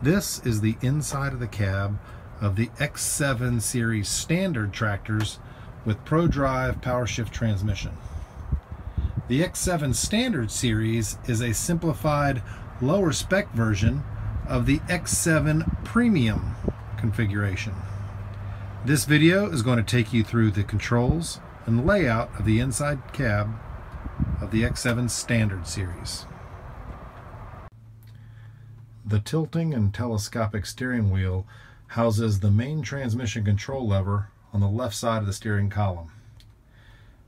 This is the inside of the cab of the X7 series standard tractors with ProDrive PowerShift transmission. The X7 standard series is a simplified lower spec version of the X7 premium configuration. This video is going to take you through the controls and layout of the inside cab of the X7 standard series. The tilting and telescopic steering wheel houses the main transmission control lever on the left side of the steering column.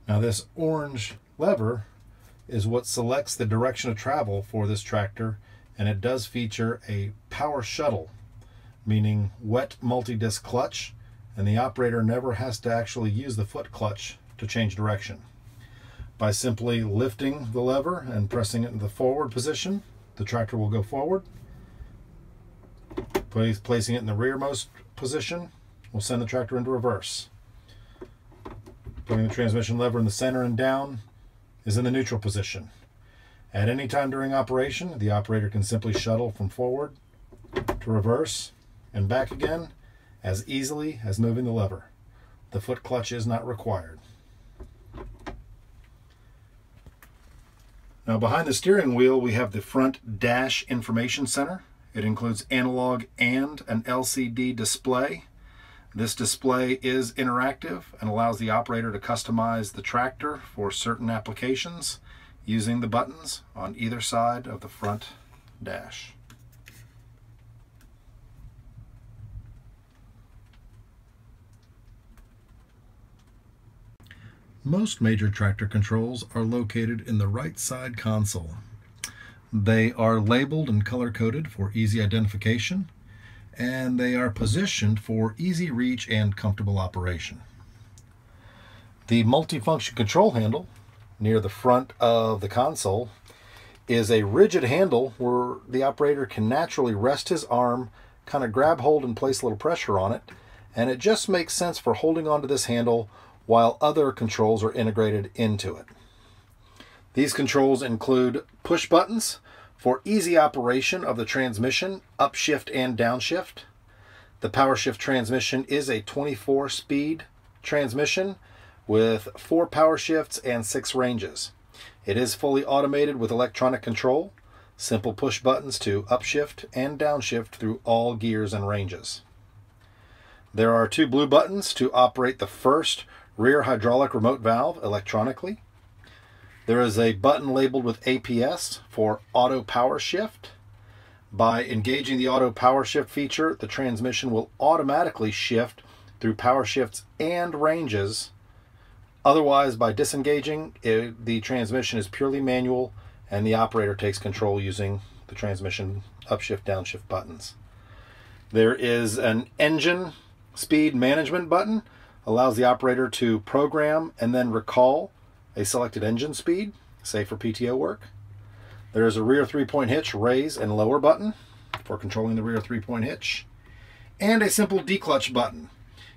Now this orange lever is what selects the direction of travel for this tractor and it does feature a power shuttle meaning wet multi-disc clutch and the operator never has to actually use the foot clutch to change direction. By simply lifting the lever and pressing it in the forward position, the tractor will go forward Place, placing it in the rearmost position will send the tractor into reverse. Putting the transmission lever in the center and down is in the neutral position. At any time during operation, the operator can simply shuttle from forward to reverse and back again as easily as moving the lever. The foot clutch is not required. Now behind the steering wheel we have the front dash information center. It includes analog and an LCD display. This display is interactive and allows the operator to customize the tractor for certain applications using the buttons on either side of the front dash. Most major tractor controls are located in the right side console. They are labeled and color-coded for easy identification, and they are positioned for easy reach and comfortable operation. The multifunction control handle near the front of the console is a rigid handle where the operator can naturally rest his arm, kind of grab hold and place a little pressure on it, and it just makes sense for holding onto this handle while other controls are integrated into it. These controls include push buttons for easy operation of the transmission, upshift and downshift. The PowerShift transmission is a 24 speed transmission with four power shifts and six ranges. It is fully automated with electronic control, simple push buttons to upshift and downshift through all gears and ranges. There are two blue buttons to operate the first rear hydraulic remote valve electronically. There is a button labeled with APS for auto power shift. By engaging the auto power shift feature, the transmission will automatically shift through power shifts and ranges. Otherwise, by disengaging, it, the transmission is purely manual and the operator takes control using the transmission upshift, downshift buttons. There is an engine speed management button, allows the operator to program and then recall a selected engine speed, say for PTO work. There is a rear three-point hitch raise and lower button for controlling the rear three-point hitch, and a simple declutch button.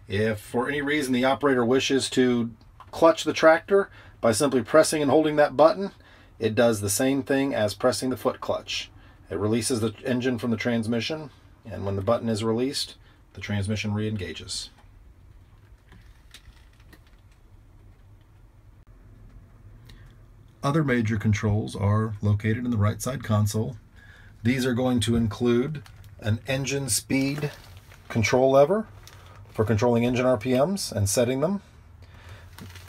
If for any reason the operator wishes to clutch the tractor by simply pressing and holding that button, it does the same thing as pressing the foot clutch. It releases the engine from the transmission, and when the button is released, the transmission re-engages. Other major controls are located in the right side console. These are going to include an engine speed control lever for controlling engine RPMs and setting them.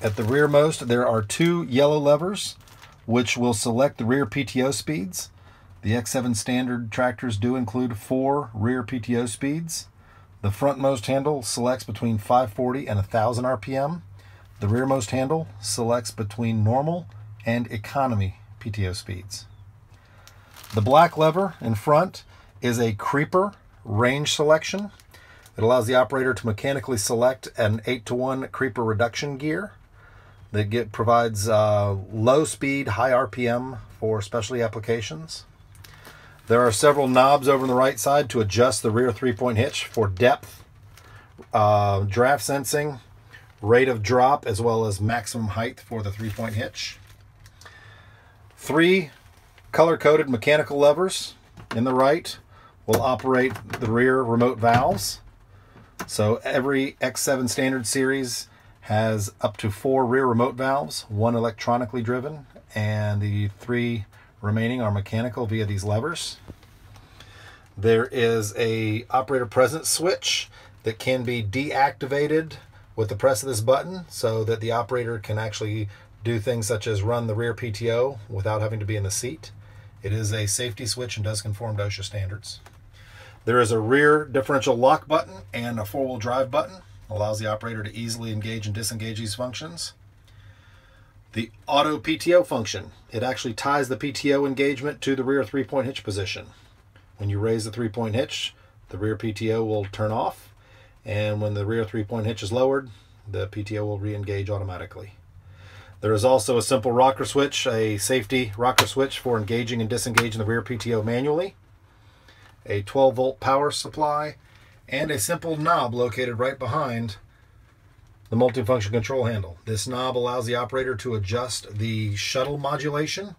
At the rearmost, there are two yellow levers which will select the rear PTO speeds. The X7 standard tractors do include four rear PTO speeds. The frontmost handle selects between 540 and 1000 RPM. The rearmost handle selects between normal and economy PTO speeds. The black lever in front is a creeper range selection. It allows the operator to mechanically select an 8 to 1 creeper reduction gear that get, provides uh, low speed, high RPM for specialty applications. There are several knobs over on the right side to adjust the rear three-point hitch for depth, uh, draft sensing, rate of drop, as well as maximum height for the three-point hitch. Three color-coded mechanical levers in the right will operate the rear remote valves. So every X7 standard series has up to four rear remote valves, one electronically driven, and the three remaining are mechanical via these levers. There is a operator presence switch that can be deactivated with the press of this button so that the operator can actually do things such as run the rear PTO without having to be in the seat. It is a safety switch and does conform to OSHA standards. There is a rear differential lock button and a four-wheel drive button. Allows the operator to easily engage and disengage these functions. The auto PTO function. It actually ties the PTO engagement to the rear three-point hitch position. When you raise the three-point hitch, the rear PTO will turn off and when the rear three-point hitch is lowered, the PTO will re-engage automatically. There is also a simple rocker switch, a safety rocker switch for engaging and disengaging the rear PTO manually, a 12 volt power supply, and a simple knob located right behind the multifunction control handle. This knob allows the operator to adjust the shuttle modulation,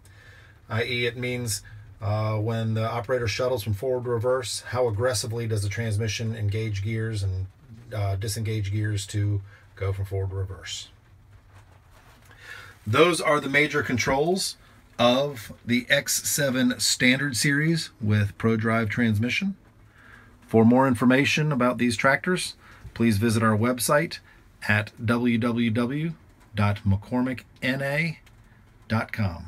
i.e. it means uh, when the operator shuttles from forward to reverse, how aggressively does the transmission engage gears and uh, disengage gears to go from forward to reverse. Those are the major controls of the X7 Standard Series with ProDrive transmission. For more information about these tractors, please visit our website at www.mccormickna.com.